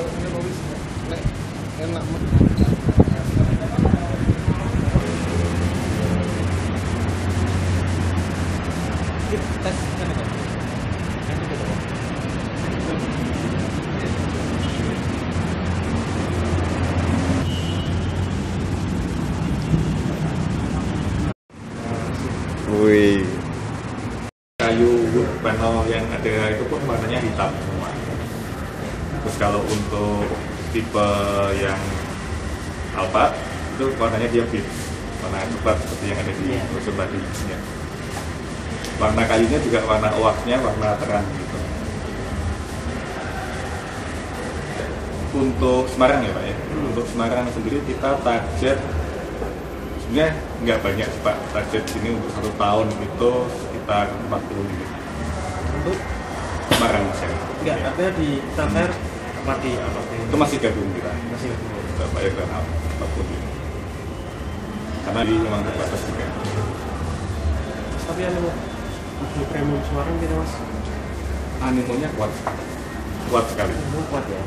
ini nulis, nek enak. Tes. Wih. kayu wood panel yang ada itu pun warnanya hitam semua. Terus kalau untuk tipe yang Alphard itu warnanya dia beige, warna coklat seperti yang ada di Iya. brosur tadi. Ya. Warna kayunya juga warna oaknya warna terang gitu. Untuk Semarang ya Pak ya. Untuk Semarang sendiri kita target sebenarnya nggak banyak Pak target sini untuk satu tahun itu sekitar 40 unit Untuk Semarang Mas ya. enggak, Ya. artinya di transfer apa di apa di itu masih gabung kita. Masih bayar dan 40 unit karena ini memang terbatas juga. Tapi anu mobil premium Semarang gitu mas? Animonya kuat. Kuat sekali. Animo kuat ya?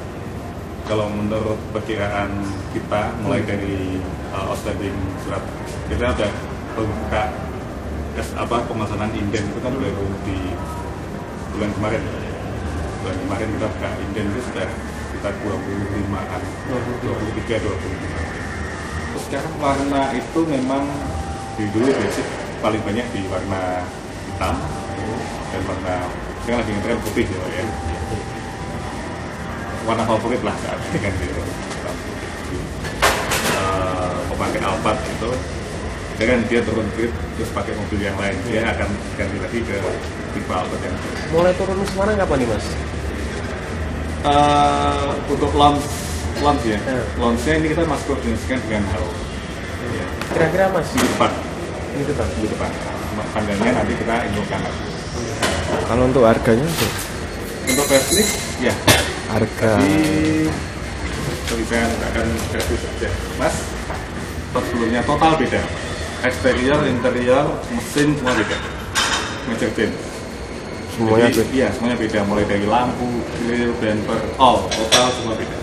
Kalau menurut perkiraan kita mulai dari uh, outstanding surat kita udah buka tes apa pemesanan inden itu kan baru di bulan kemarin. Bulan kemarin kita buka inden itu sudah sekitar 25an 23 25 terus sekarang warna itu memang di dulu basic paling banyak di warna hitam dan warna sekarang lagi ngetren putih ya ya. Warna favorit lah saat ini kan di. Eh, pemakai Alphard itu dia kan dia turun grid terus pakai mobil yang lain. Dia akan ganti lagi ke tipe Alphard yang baru. mulai turun ke Semarang kapan nih mas Eh, untuk launch launch ya? Eh. launchnya ini kita masih koordinasikan dengan Haro ya. kira-kira mas? Minggu depan. Ini tuh minggu depan. Tanggalnya nanti kita infokan lagi. Kalau untuk harganya tuh, untuk facelift ya. Harga. Di tulisan akan gratis saja. Mas Pas sebelumnya total beda. Eksterior interior mesin semua beda. Major change semuanya Jadi, beda. iya semuanya beda. Mulai dari lampu grill bumper. All total semua beda.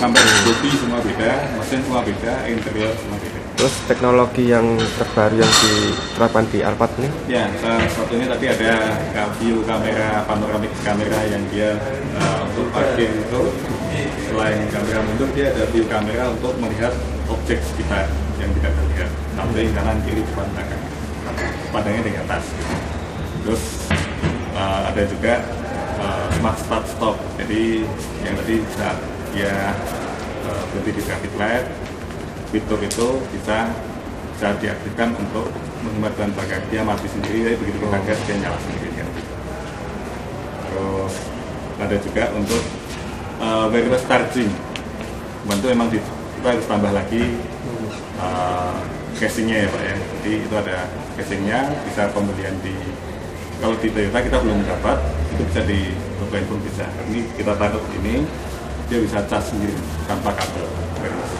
Sampai bodi semua beda mesin semua beda interior semua beda. Terus teknologi yang terbaru yang diterapkan di Alphard ini? Ya, satunya tadi ada view kamera panoramic kamera yang dia uh, untuk parkir itu. Selain kamera mundur dia ada view kamera untuk melihat objek sekitar yang tidak terlihat. Samping kanan kiri depan belakang. Pandangnya dari atas. Terus uh, ada juga uh, smart start stop. Jadi yang tadi saat dia uh, berhenti di traffic light fitur itu bisa bisa diaktifkan untuk menghemat bahan bakar. Dia mati sendiri tapi begitu kita gas dia nyala sendiri kan terus ada juga untuk uh, wireless charging. Bantu memang di- kita harus tambah lagi uh, casingnya ya pak ya. Jadi itu ada casingnya bisa pembelian di kalau di Toyota kita belum dapat itu bisa di toko handphone bisa. Ini kita taruh ini dia bisa cas sendiri tanpa kabel. Wireless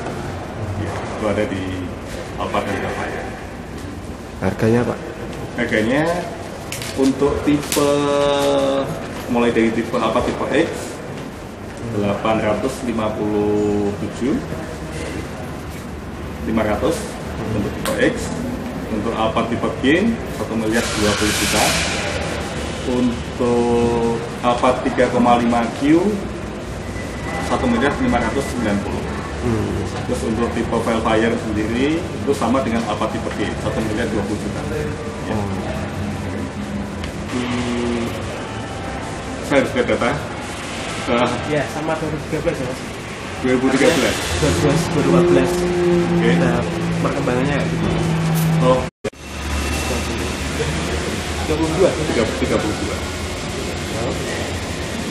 ya, itu ada di Alphard dan Java. Harganya Pak? Harganya untuk tipe mulai dari tipe apa tipe X 857 500 untuk tipe X untuk Alphard tipe G 1 miliar 20 juta untuk Alphard 3,5 Q 1 miliar 590 Terus untuk tipe Velfire sendiri itu sama dengan Alphard tipe G 1 miliar 20 juta. Ya. Hmm, saya harus lihat data. Ke ya sama 2013 ya mas? 2013 2012 2014 Oke. nah perkembangannya gitu. Oh, 32 32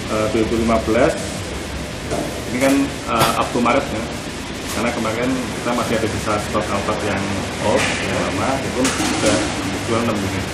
Eh, 2015 ini kan eh, up to Maret ya. Karena kemarin kita masih ada sisa stok Alphard yang old yang lama itu sudah jual 6 unit